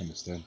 Understand.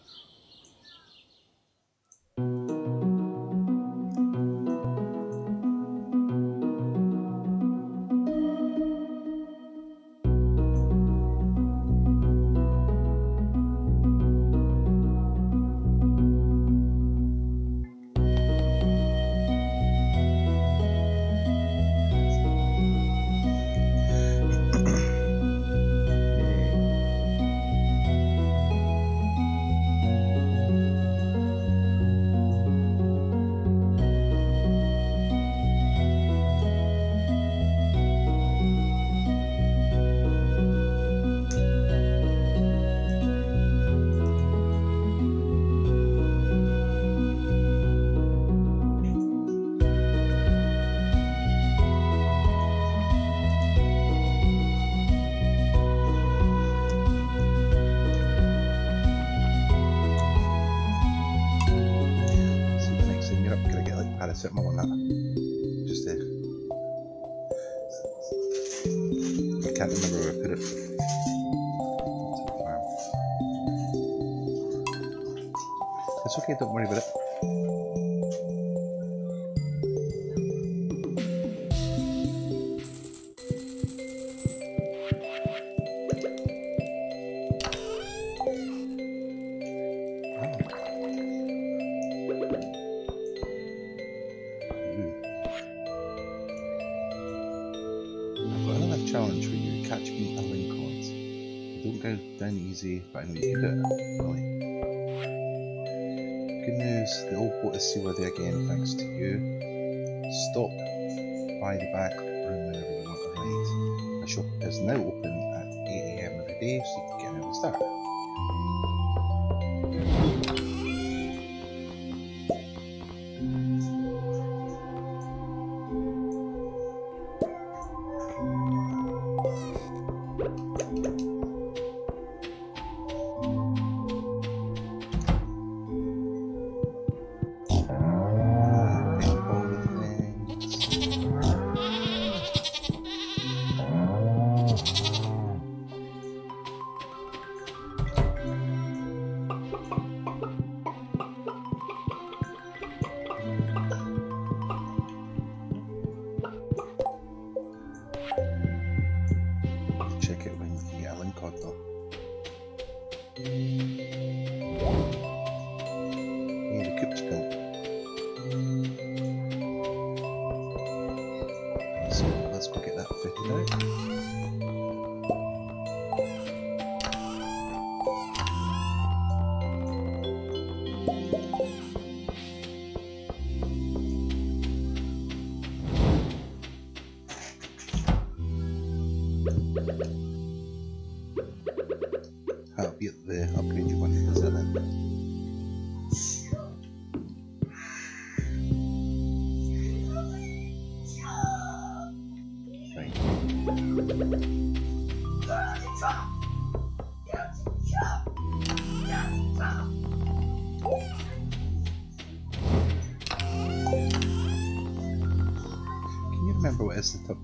It. I've got challenge for you. Catch me a Lincoln. Don't go down easy, but I boat is seaworthy again thanks to you. Stop by the back room whenever you want to ride. The shop is now open at 8am every day, so you can get an early start.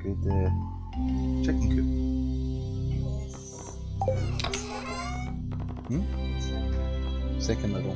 Upgrade the chicken coop? Hmm? Second level.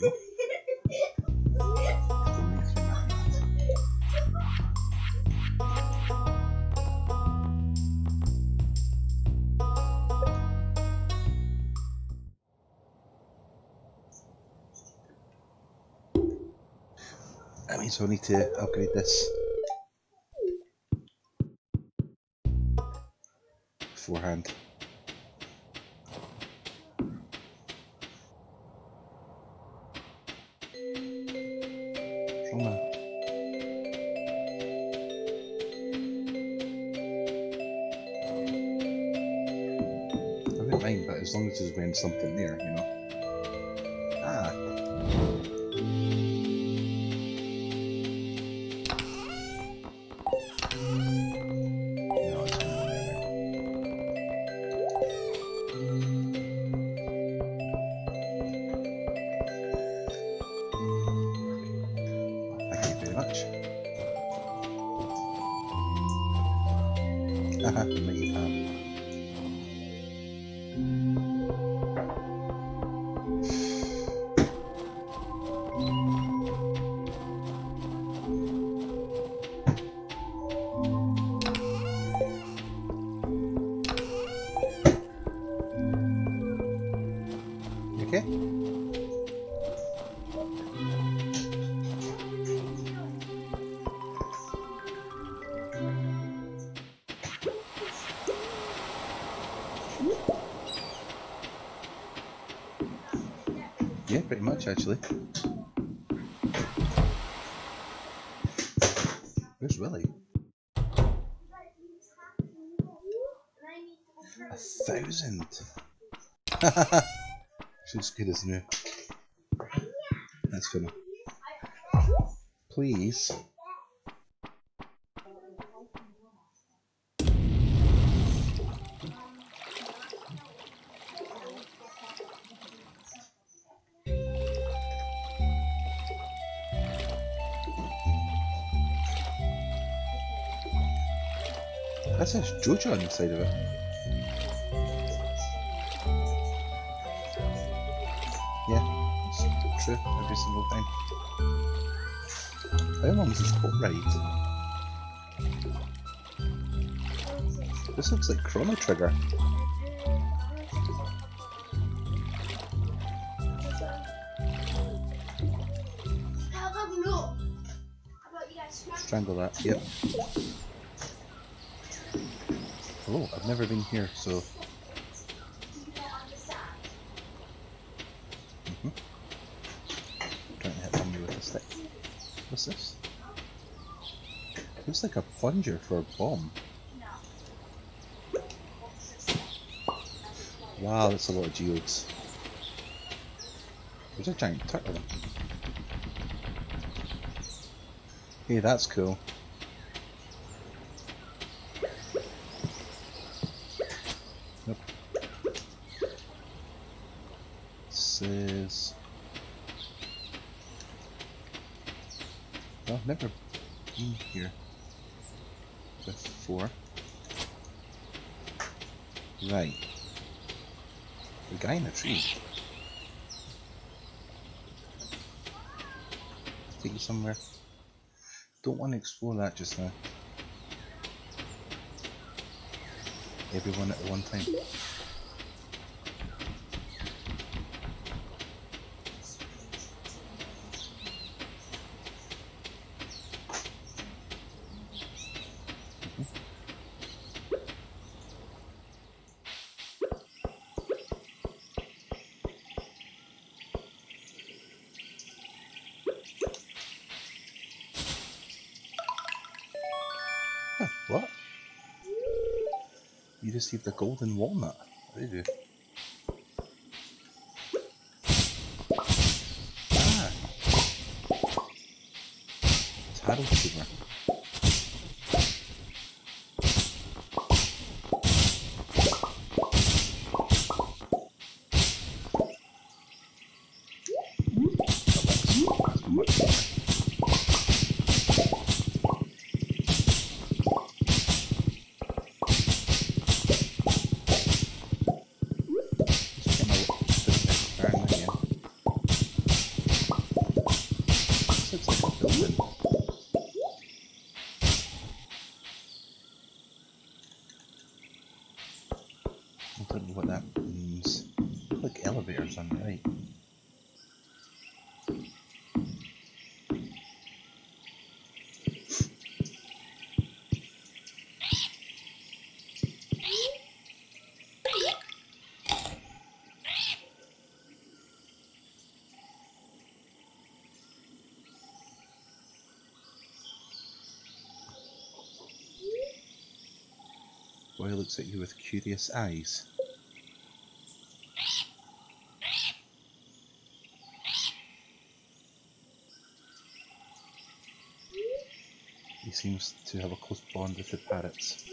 I That means we'll need to upgrade this. Beforehand. Something there, you know. Actually. Where's Willy? A thousand. She's good as new. That's funny. Please. Jojo on the side of it. Yeah, it's true every single time. How long is this boat ride? This looks like Chrono Trigger. How about no? How about you guys smash Strangle that, yep. Oh, I've never been here, so don't trying to hit with a stick. What's this? Looks like a plunger for a bomb. Wow, that's a lot of geodes. There's a giant turtle. Hey, that's cool. Nope. This is. Well, I've never been here before. Right. The guy in the tree. Take you somewhere. Don't want to explore that just now. Everyone at one time. Huh, what? You received a golden walnut. You do? Boy looks at you with curious eyes. He seems to have a close bond with the parrots,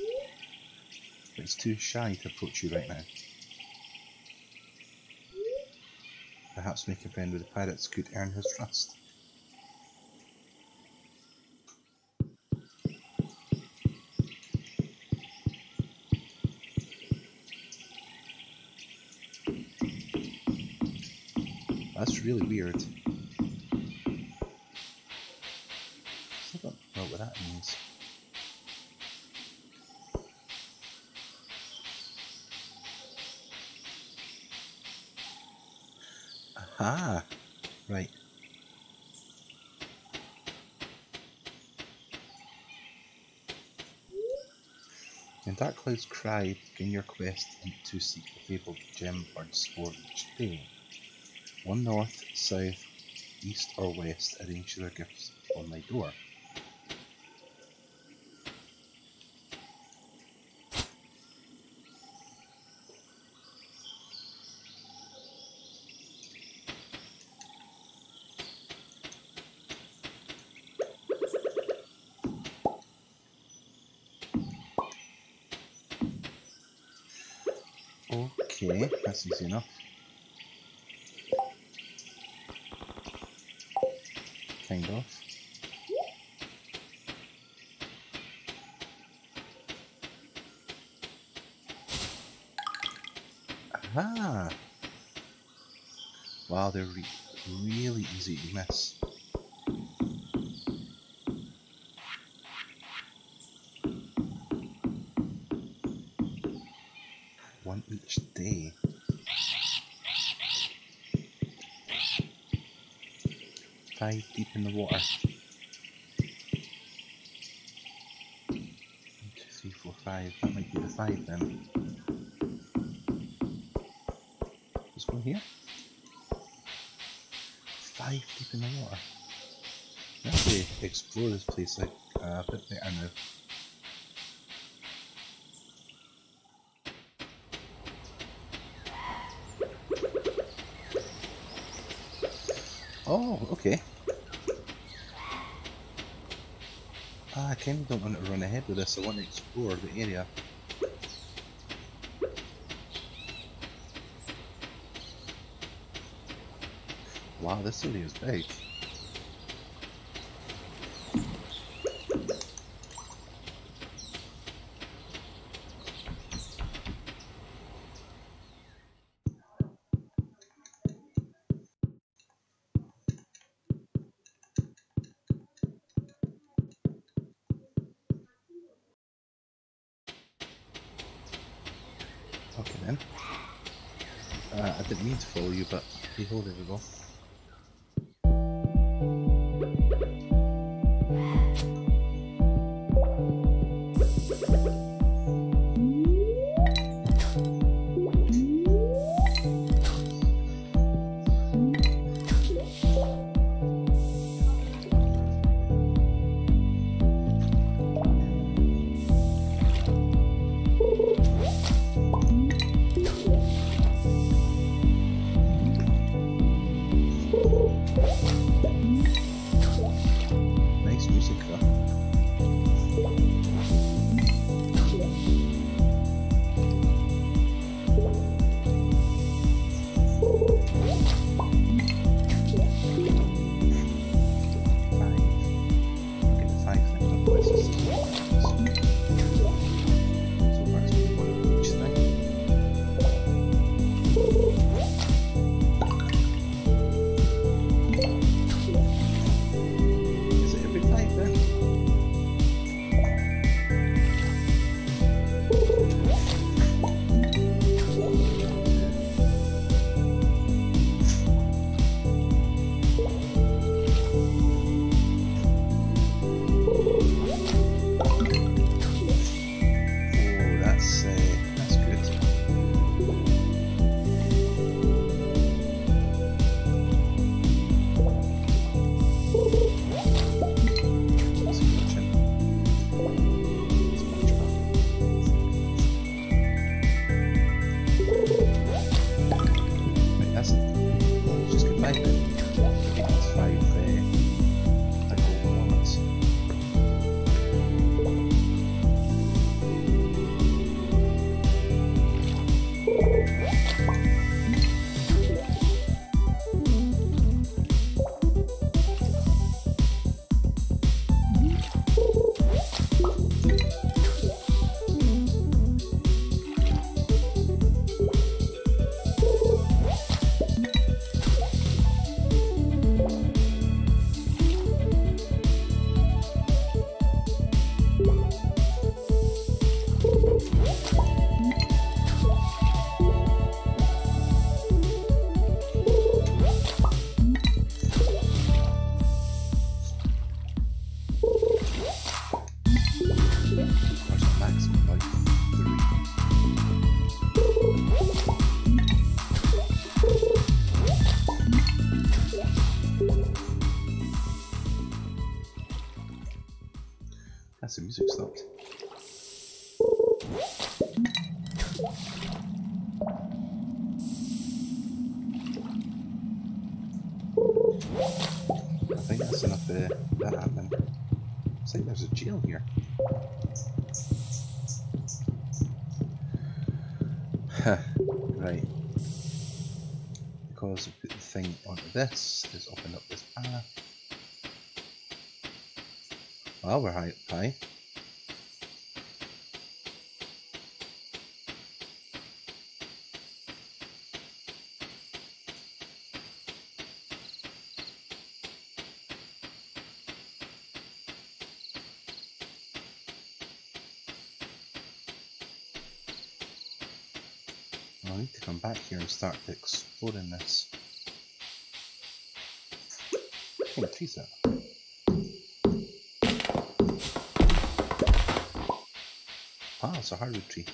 but he's too shy to approach you right now. Perhaps making friend with the pirates could earn his trust. In Cry, begin your quest to seek the fabled gem bird spore each day. One north, south, east or west arrange their gifts on my door. Okay, that's easy enough. Kind of. Aha! Wow, they're re really easy to miss. Five then. Let's go here. Five deep in the water. Let's actually explore this place like uh, a bit better now. Oh, okay. Ah, I kind of don't want to run ahead with this. I want to explore the area. Wow, this city is big. I think that's enough of that happening. I think there's a jail here. right. Because I put the thing onto this, it's opened up this path. Well, we're high high. I need to come back start this. Oh, tree's that? Ah, it's a hardwood tree.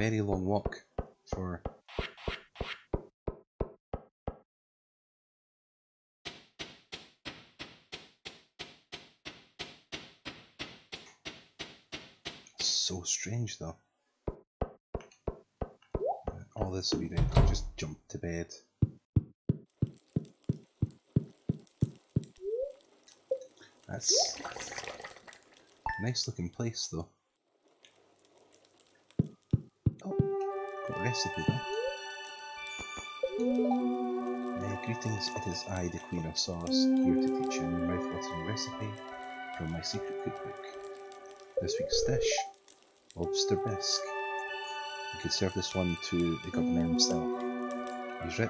Very long walk for so strange though. All this then to just jump to bed. That's nice looking place though. Recipe. Uh, greetings, it is I, the Queen of Sauce, here to teach you a new mouth-watering recipe from my secret cookbook. This week's dish, lobster bisque. You could serve this one to the governor himself. He's ri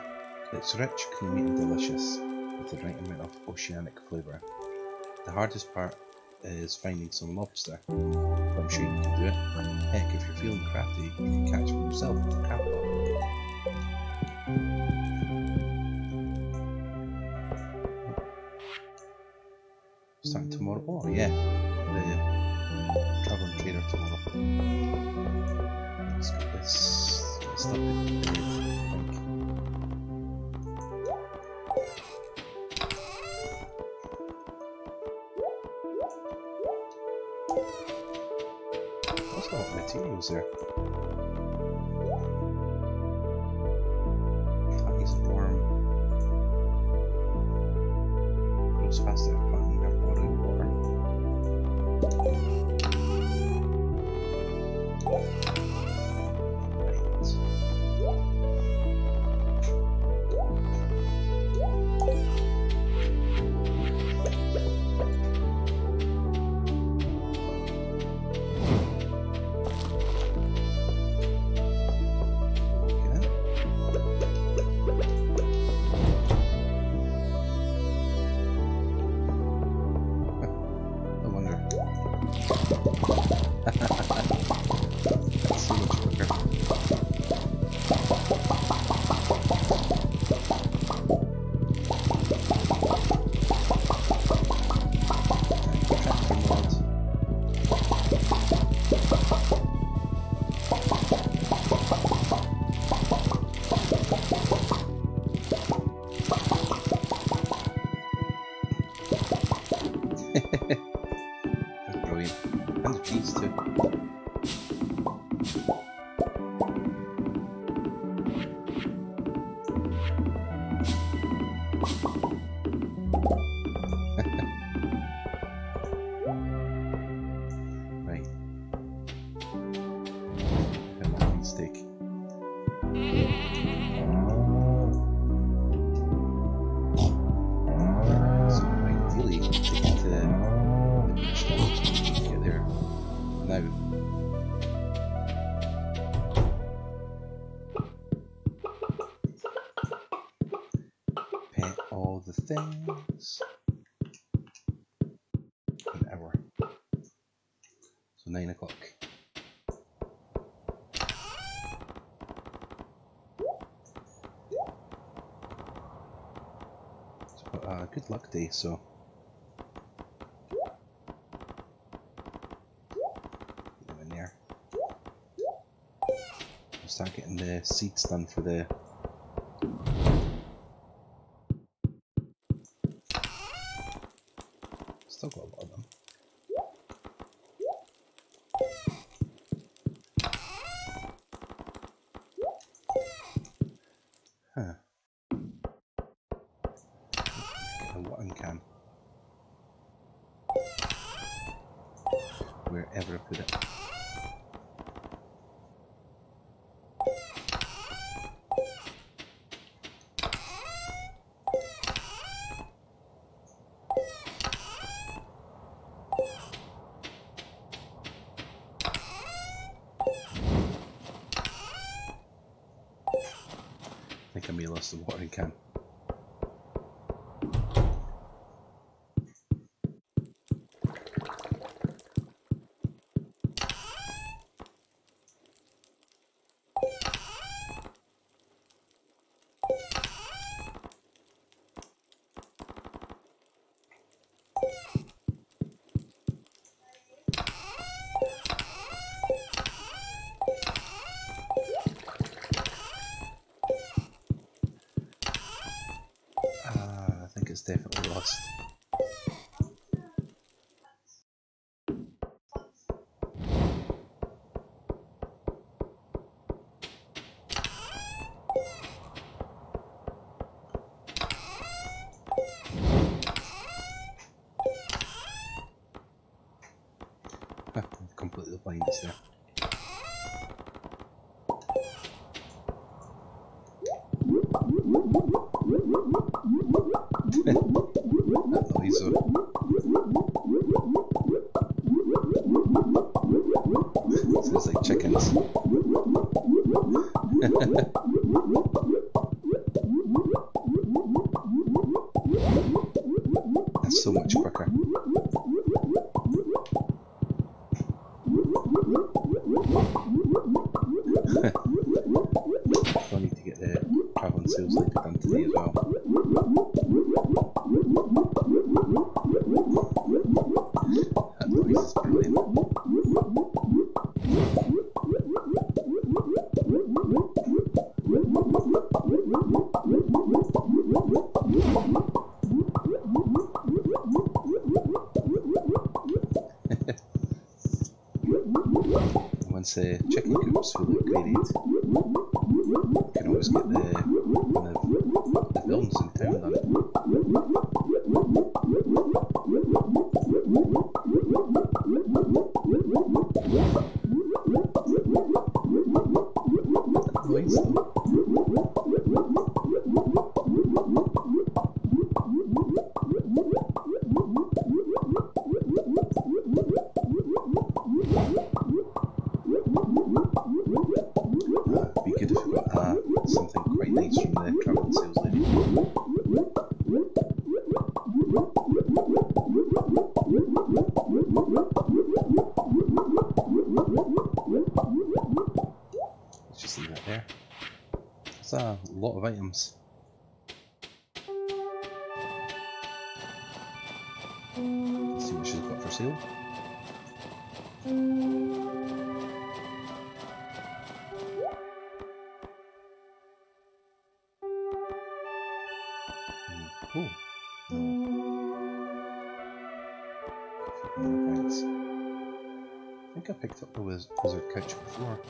it's rich, creamy and delicious, with the right amount of oceanic flavour. The hardest part is finding some lobster, I'm sure you can do it. Heck, if you're feeling crafty, you can catch one yourself with a pot. Start tomorrow. Oh yeah, what luck day, so... Go in there. Start getting the seats done for the the water can. Ooh. No. Thanks. I think I picked up the wiz wizard coach before.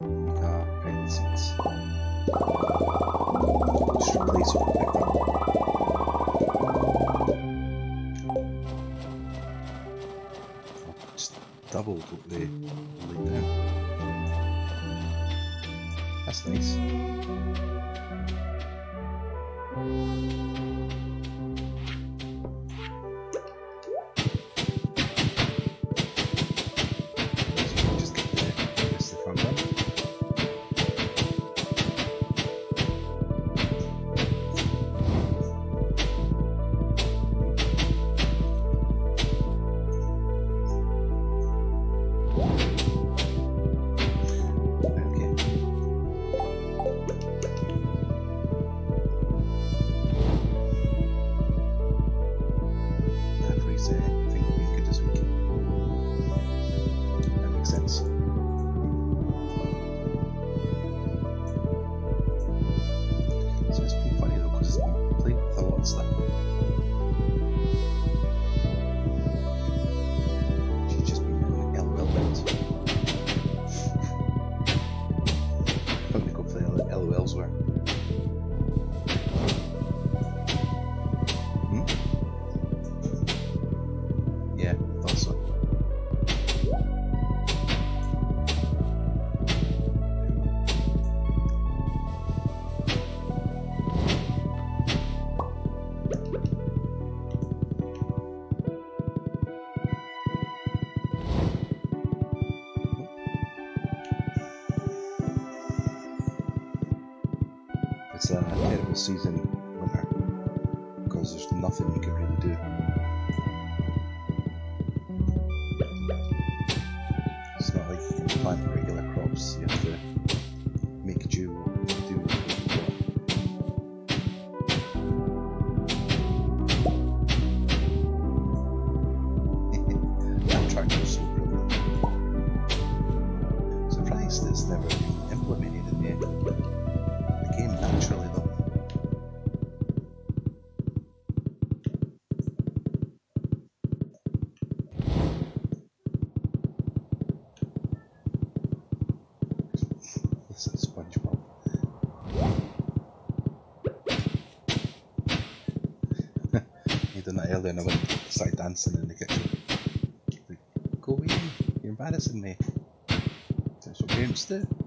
Ah, just doubled what they laid down. That's nice. practice of programming. Surprised it's never been implemented in the end. It came naturally though. earlier I went started dancing in the kitchen embarrassing me. That's what games do.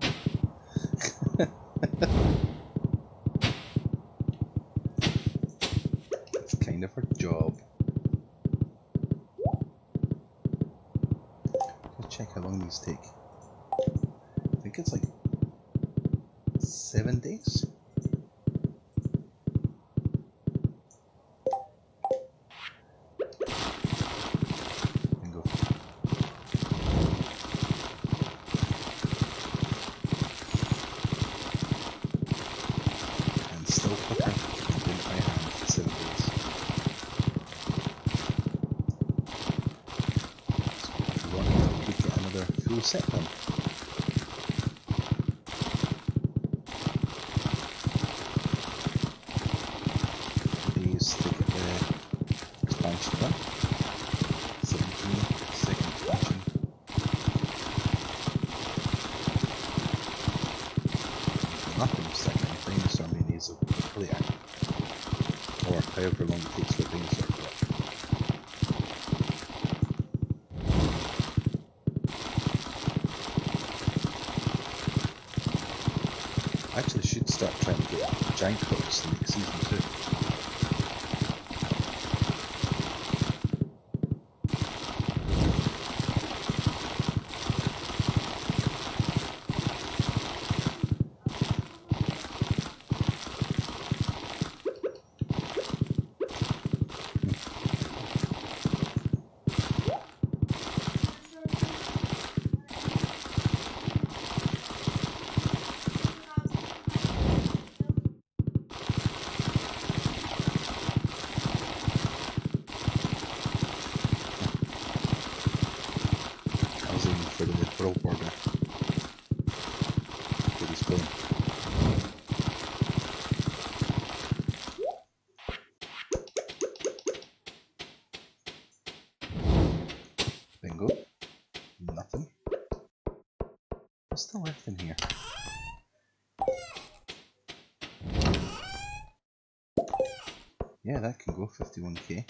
Yeah, that can go 51k.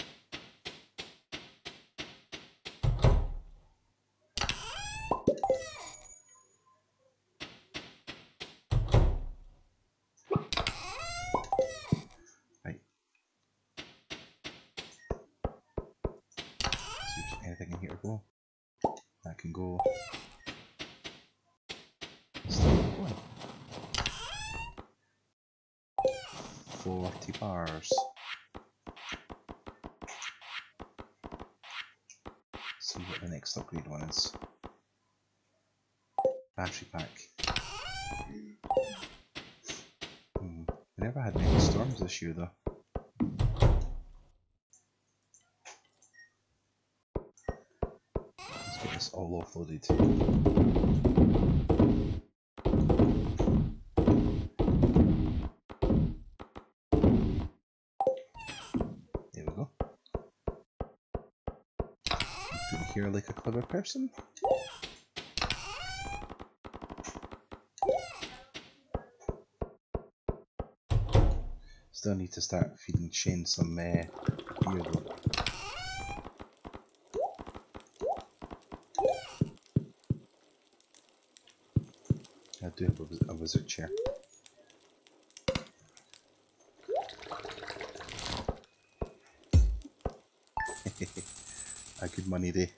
wires. Battery pack. Hmm. We never had any storms this year though. Let's get this all offloaded. Clever person. Still need to start feeding Shane some uh, beer though. I do have a wizard chair. a good money day.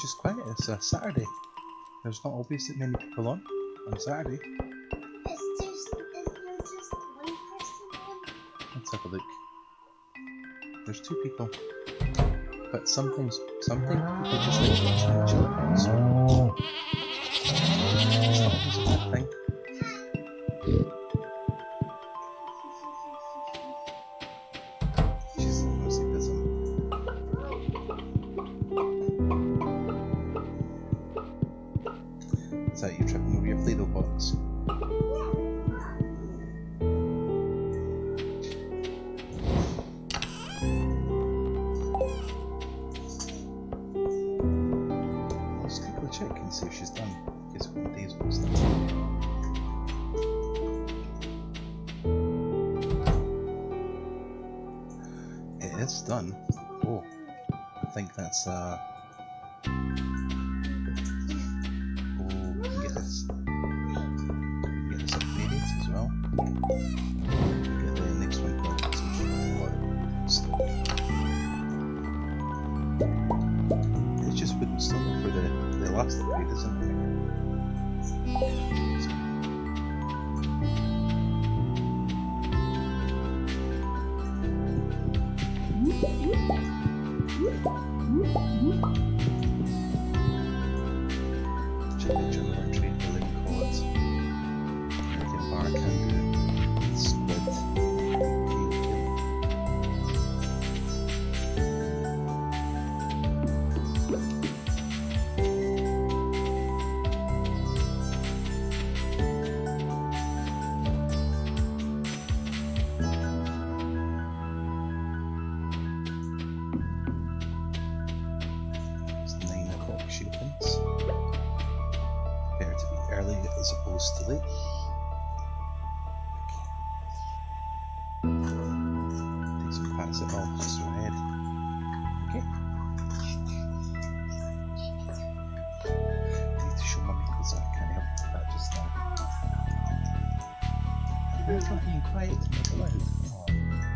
It's just quiet. It's a Saturday. There's not always that many people on on Saturday. It's just, just one person on, Let's have a look. There's two people. But sometimes, sometimes people just like watching each other. So And quiet not loud.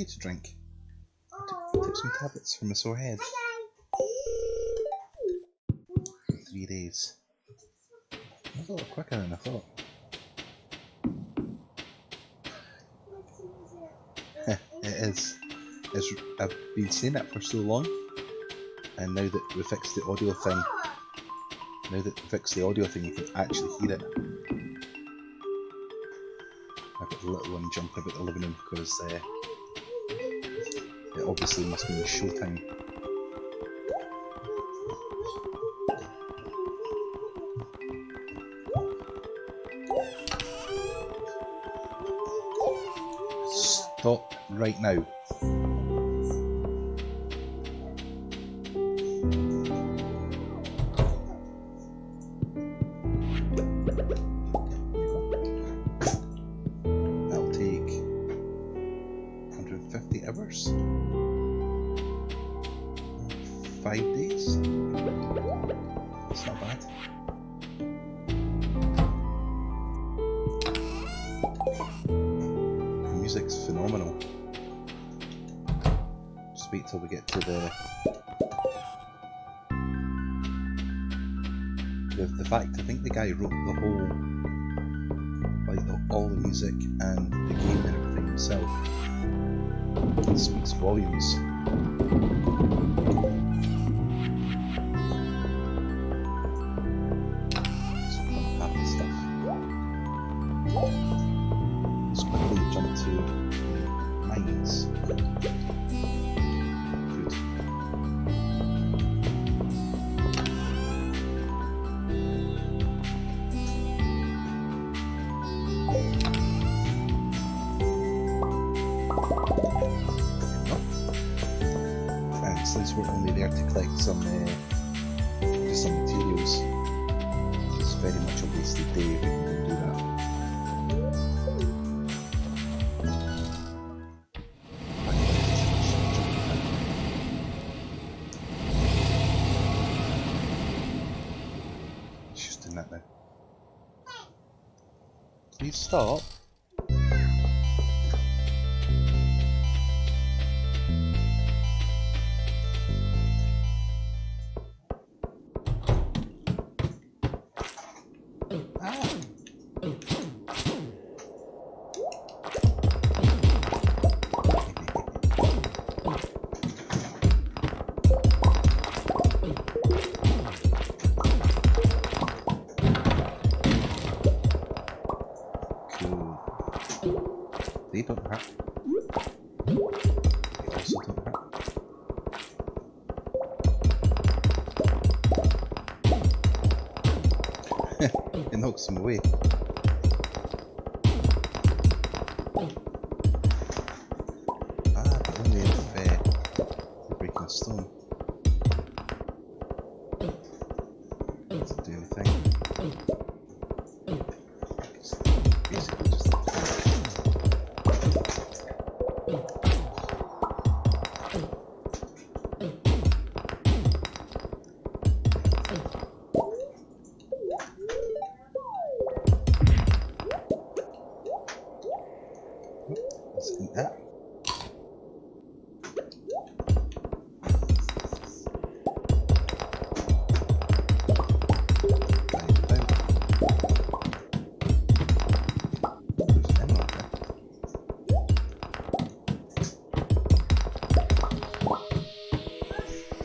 I to drink. Oh, Took some tablets for my sore head. Three days. That's a lot quicker than I thought. it is. It's, I've been saying that for so long, and now that we fixed the audio thing, now that we fixed the audio thing, you can actually hear it. I've got the little one jumping about the living room because uh, obviously must mean showtime. Stop right now. Please stop.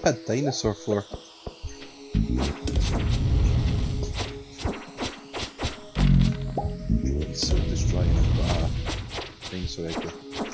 A dinosaur floor. So destroying uh, things so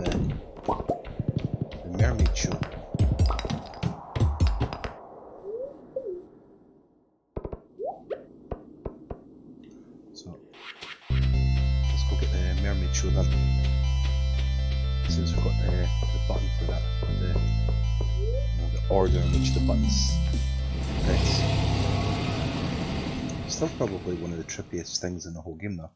The mermaid show. So, let's go get the mermaid show then, Since we've got the, button for that, the, order in which the buttons press. Still probably one of the trippiest things in the whole game though.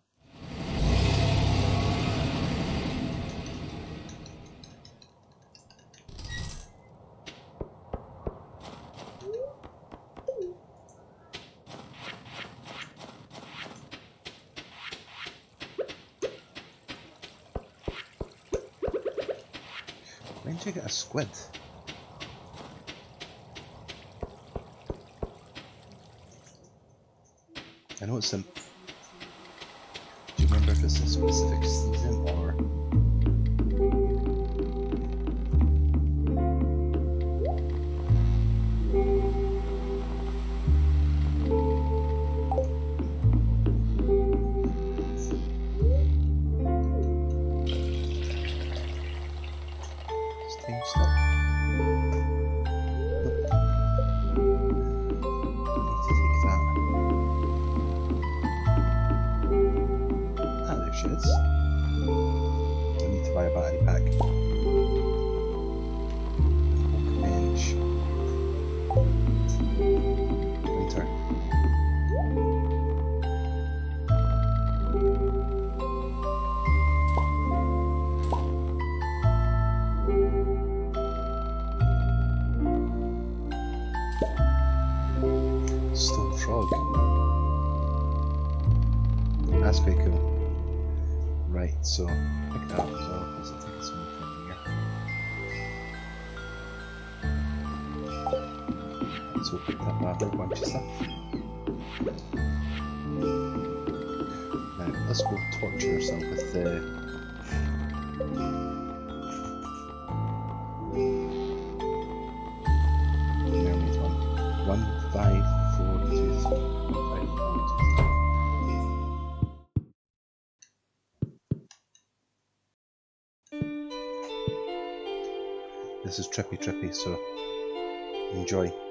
This is Trippy Trippy, so enjoy.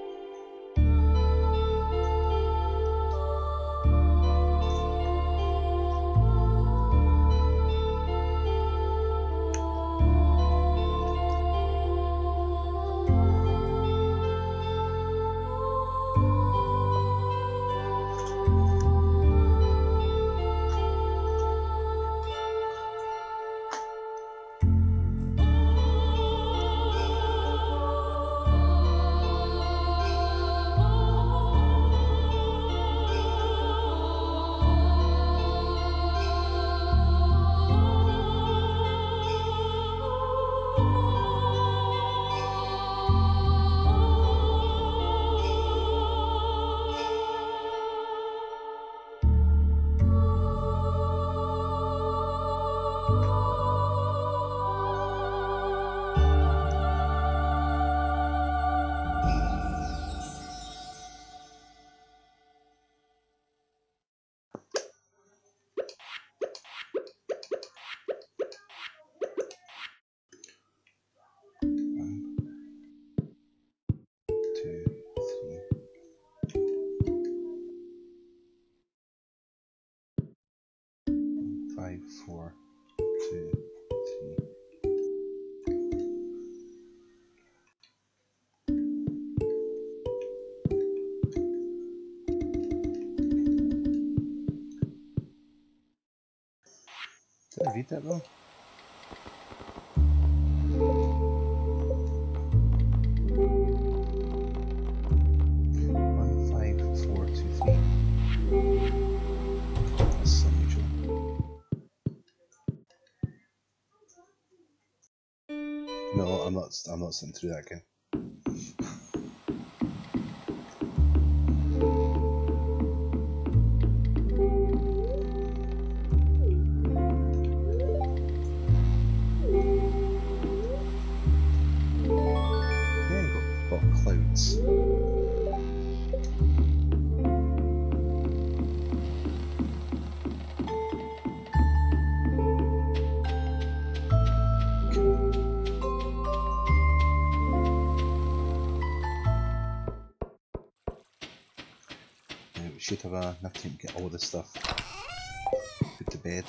hate that though. One five four two three. No, I'm not. I'm not sitting through that again. uh, nothing get all this stuff. Put to bed.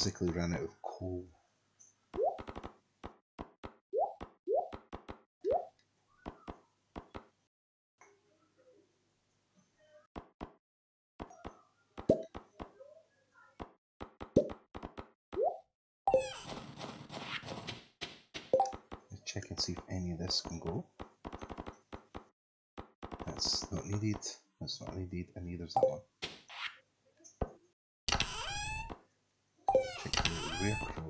physically ran out of coal. Let's check and see if any of this can go. That's not needed, that's not needed, and neither's that one. here.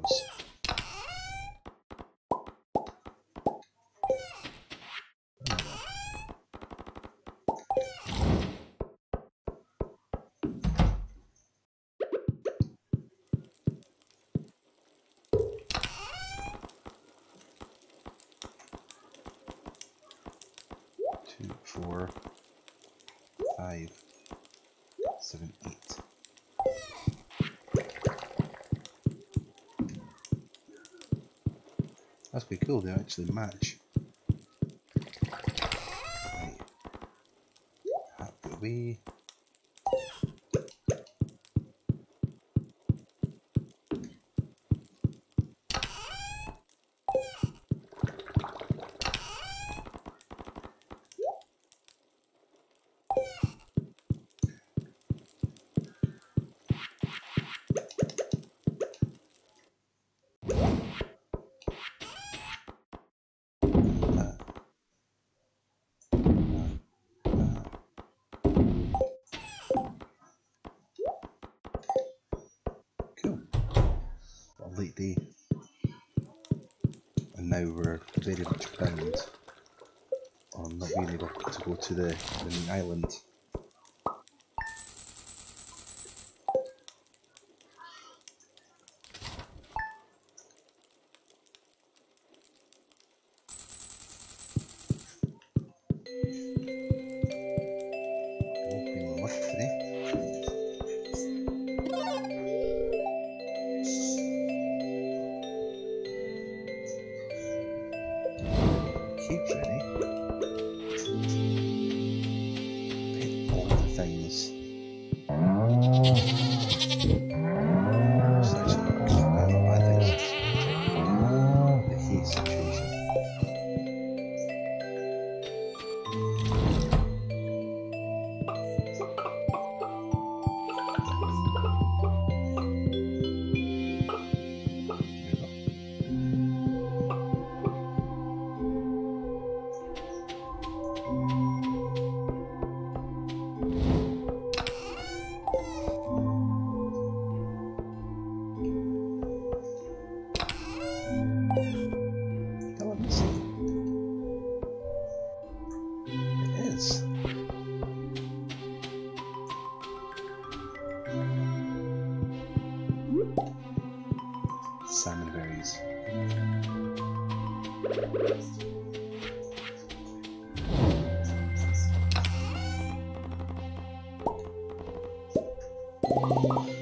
That's pretty cool, they actually match. Right. to the, the island. you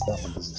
That one doesn't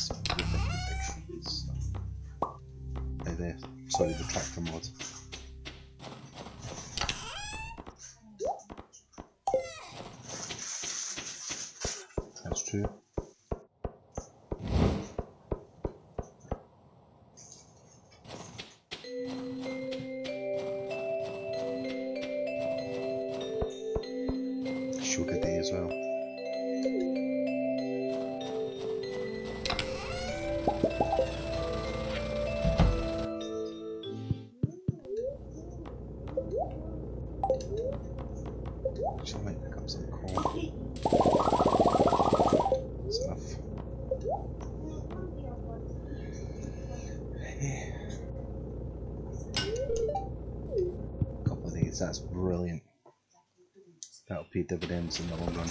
dividends in the long run.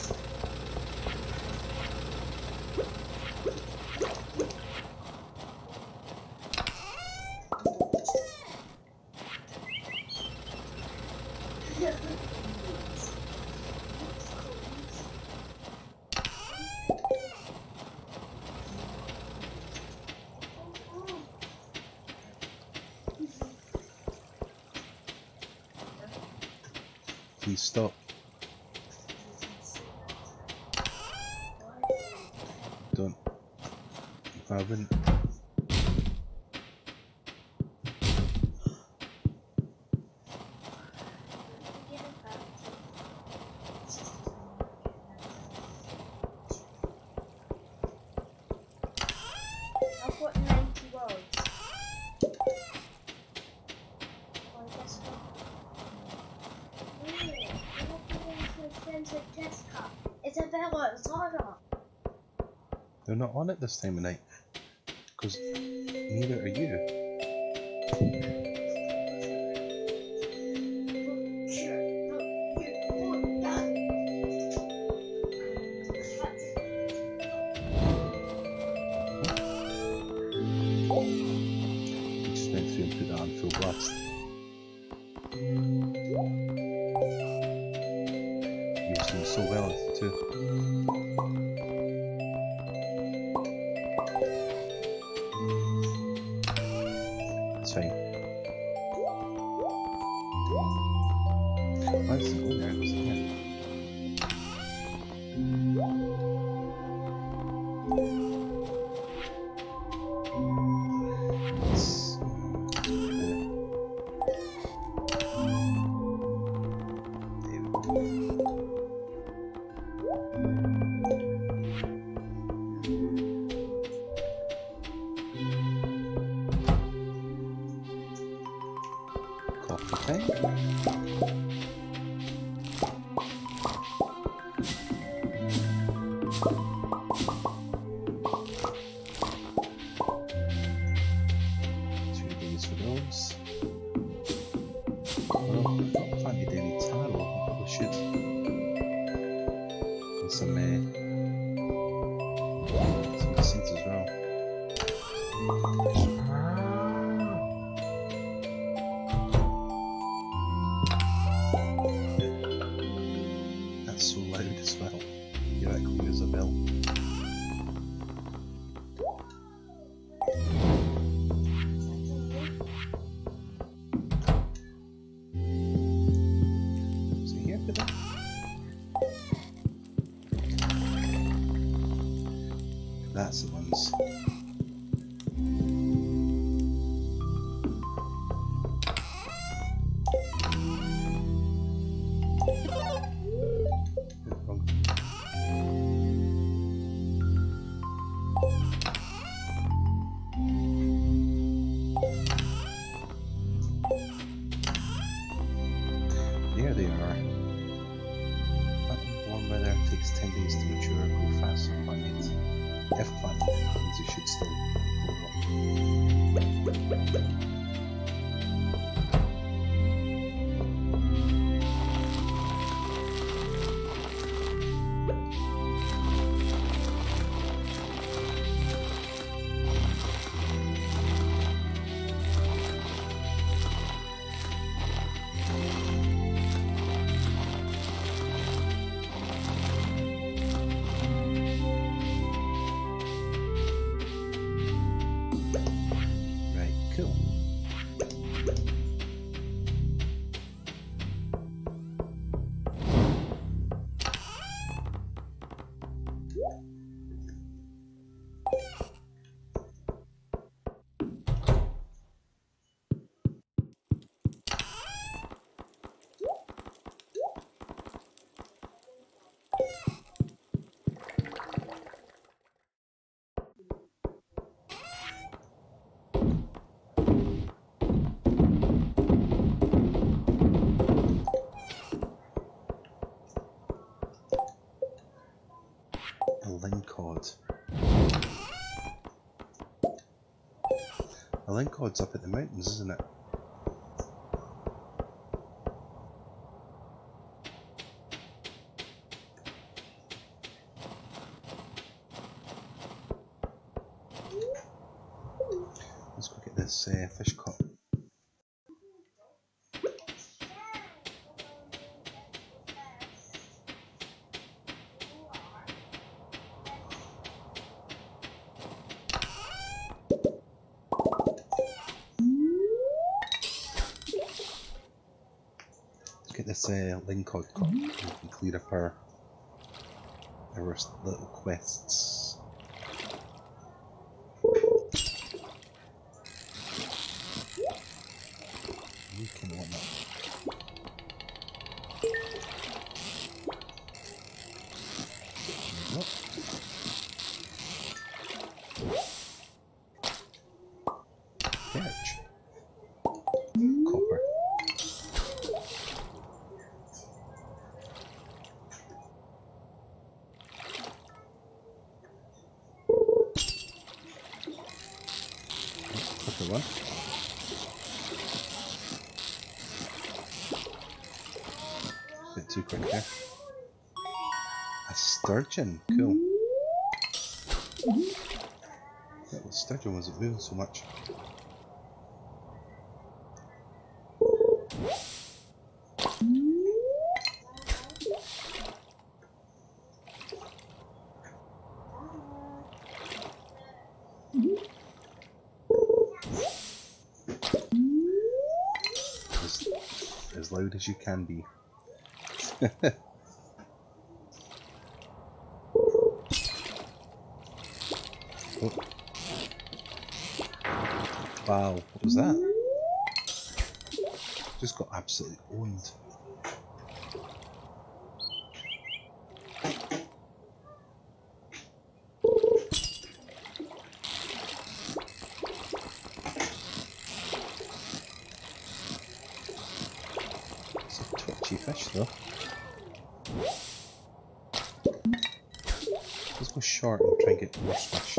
they're not on it this time of night because neither are you. A Lingcod's up at the mountains, isn't it? Let's go get this uh, fish caught. Let's get this uh. We can clear up our, our little quests. Sturgeon, cool. That was sturgeon wasn't moving so much. As, as loud as you can be. Wow, what was that? Just got absolutely owned. It's a twitchy fish though. Let's go short and try and get worse fish.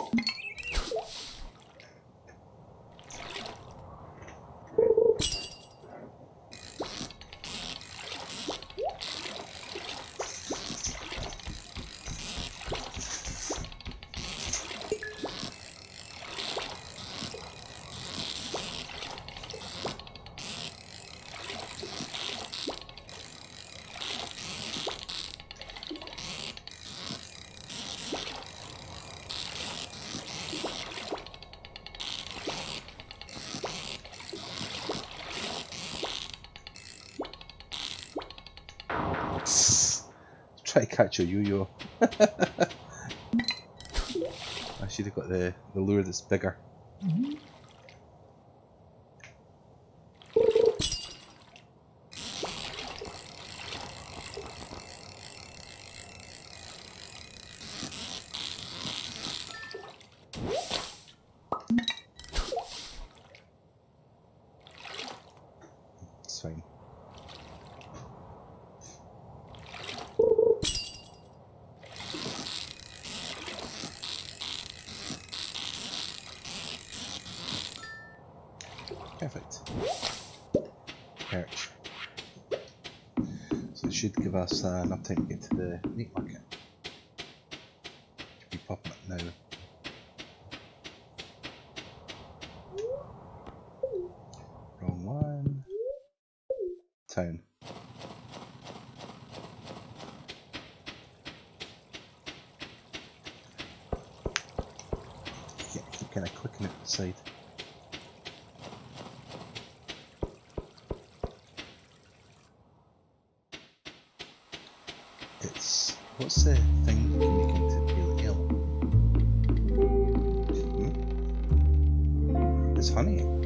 Try to catch a yo-yo. I should have got the, the lure that's bigger. It's fine. Perfect. Perch. So it should give us uh, enough time to get to the meat market. Should be popping up now. Wrong one. Town. Yeah, keep kind of clicking it to the side. It's what's the thing that can make into pale ale? Hmm? It's honey.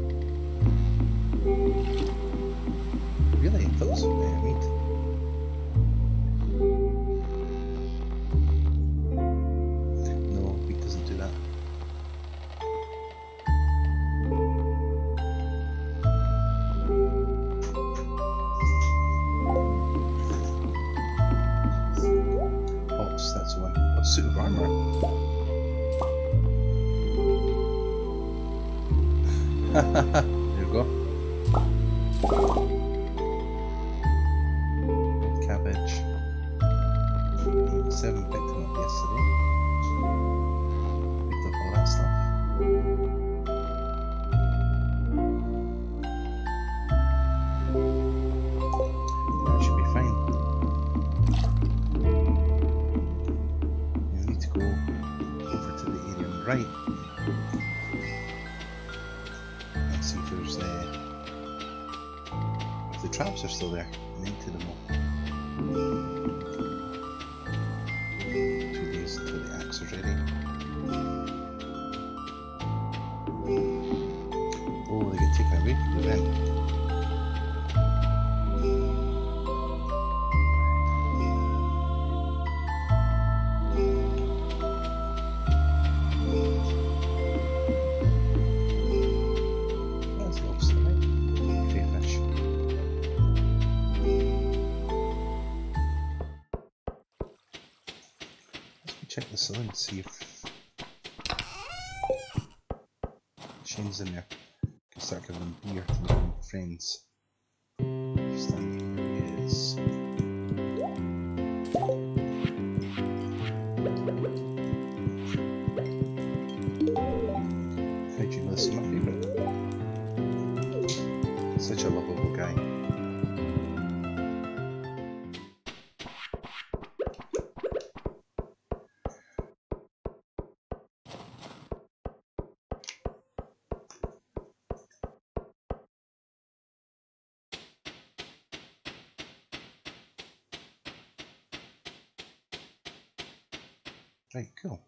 Right, cool.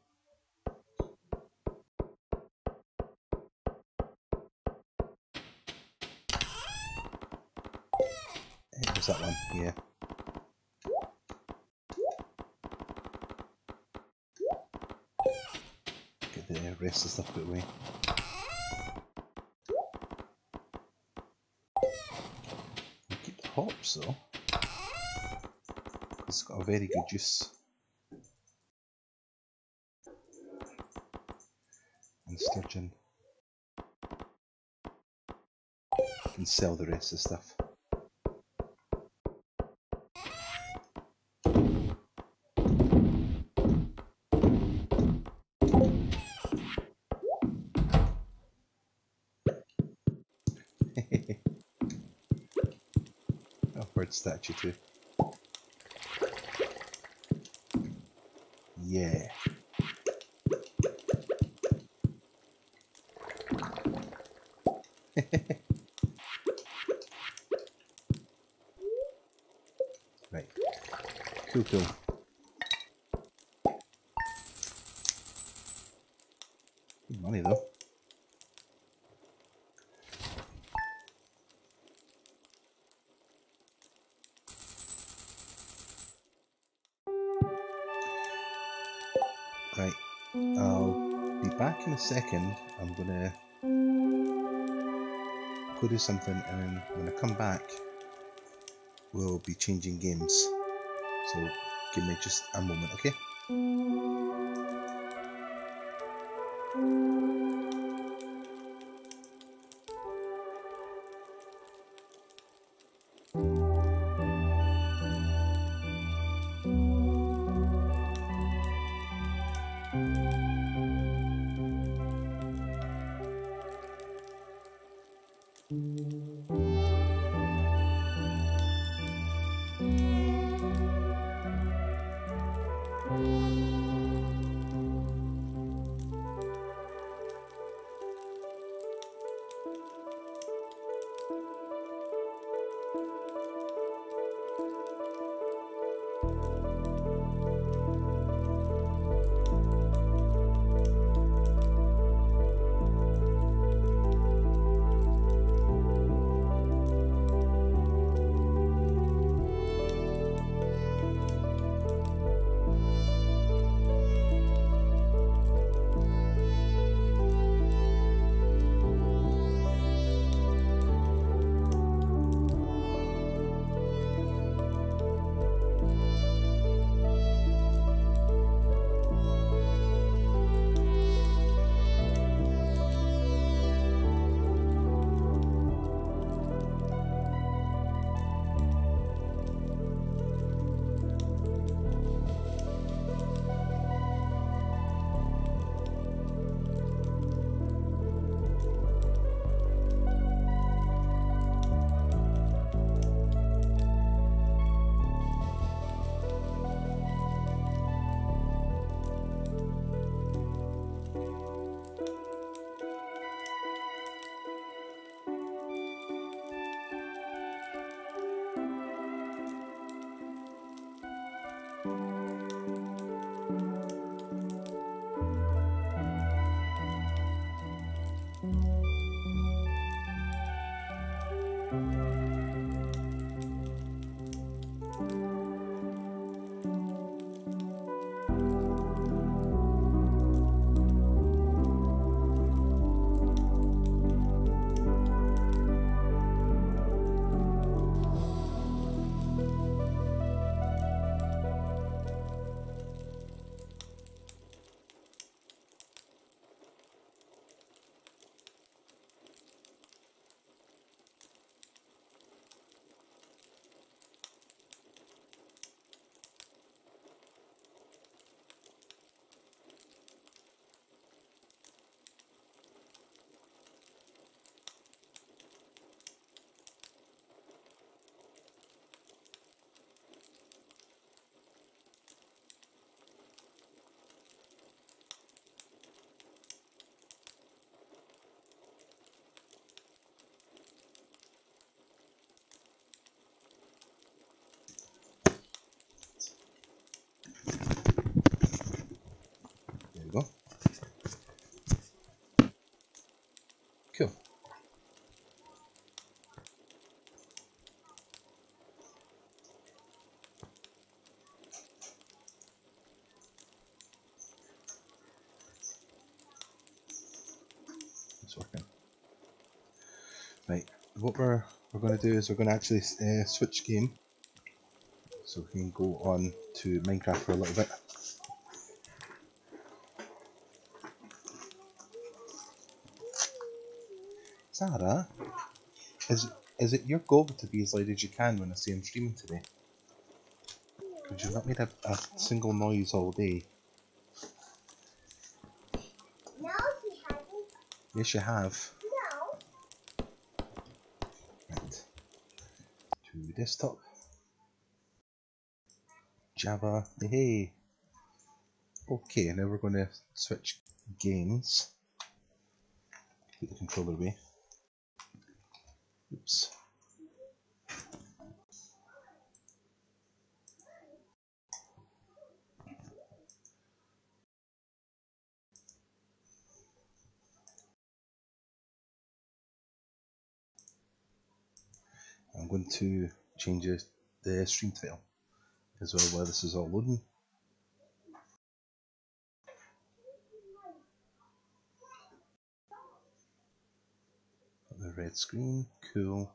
It was that one, yeah. Get the rest of the stuff put away. Keep the hops though. It's got a very good juice. And sell the rest of the stuff. bird statue too. Yeah. right. Good money though. Right, I'll be back in a second. I'm gonna go do something, and then when I come back, we'll be changing games. So give me just a moment, okay? Right, what we're we're going to do is we're going to actually uh, switch game, so we can go on to Minecraft for a little bit. Sarah, is is it your goal to be as loud as you can when I say I'm streaming today? Because you've not made a, a single noise all day. No, he hasn't. Yes, you have. No. Right. To desktop. Java. Hey. Okay, now we're going to switch games. Put the controller away. Oops. I'm going to change the stream title as well while this is all loading. The red screen, cool.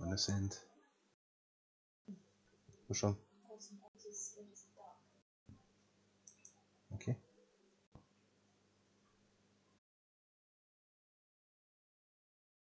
On this end. What's wrong?